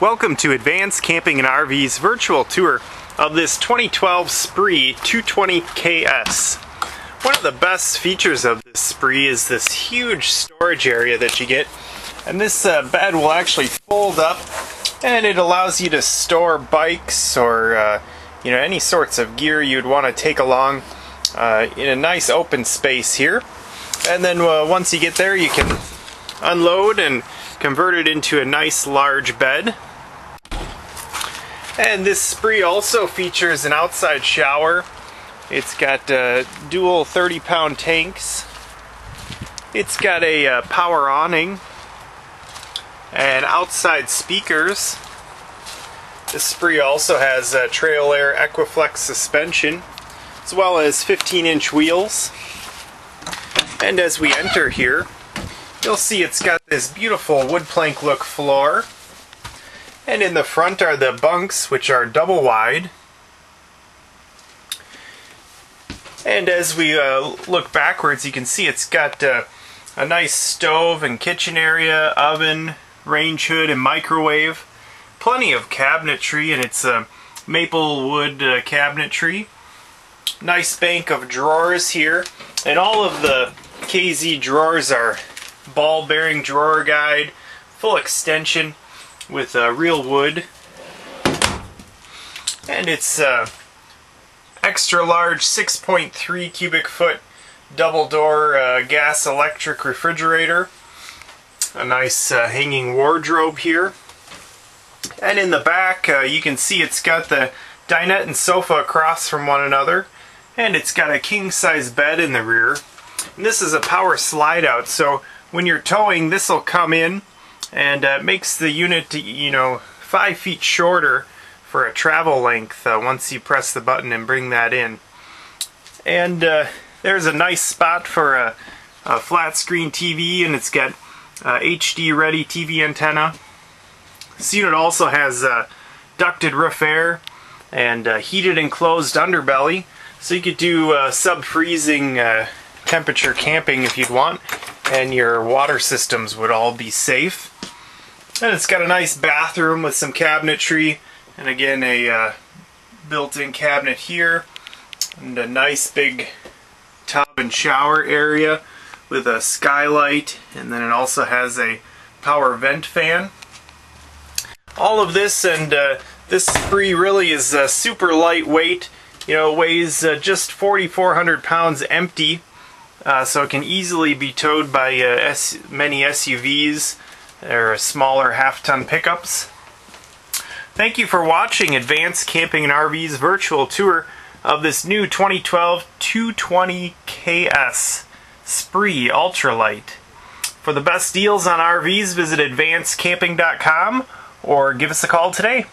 Welcome to Advance Camping and RV's virtual tour of this 2012 Spree 220KS. One of the best features of this Spree is this huge storage area that you get. And this uh, bed will actually fold up and it allows you to store bikes or uh, you know any sorts of gear you'd want to take along uh, in a nice open space here. And then uh, once you get there you can unload and convert it into a nice large bed and this Spree also features an outside shower. It's got uh, dual 30 pound tanks. It's got a uh, power awning and outside speakers. This Spree also has a Trail Air Equa-Flex suspension as well as 15 inch wheels. And as we enter here, you'll see it's got this beautiful wood plank look floor and in the front are the bunks, which are double wide. And as we uh, look backwards, you can see it's got uh, a nice stove and kitchen area, oven, range hood, and microwave. Plenty of cabinetry, and it's a maple wood uh, cabinetry. Nice bank of drawers here, and all of the KZ drawers are ball bearing drawer guide, full extension with uh, real wood. And it's uh, extra large 6.3 cubic foot double door uh, gas electric refrigerator. A nice uh, hanging wardrobe here. And in the back uh, you can see it's got the dinette and sofa across from one another. And it's got a king size bed in the rear. And this is a power slide out so when you're towing this will come in and uh, makes the unit you know five feet shorter for a travel length uh, once you press the button and bring that in and uh, there's a nice spot for a, a, flat screen TV and it's got HD uh, ready TV antenna this unit also has uh, ducted roof air and uh, heated enclosed underbelly so you could do sub-freezing temperature camping if you'd want and your water systems would all be safe. And it's got a nice bathroom with some cabinetry. And again a uh, built-in cabinet here. And a nice big tub and shower area with a skylight. And then it also has a power vent fan. All of this and uh, this Spree really is uh, super lightweight. You know, weighs uh, just 4,400 pounds empty. Uh, so it can easily be towed by uh, many SUVs or smaller half-ton pickups. Thank you for watching Advance Camping and RV's virtual tour of this new 2012 220KS Spree Ultralight. For the best deals on RVs, visit advancecamping.com or give us a call today.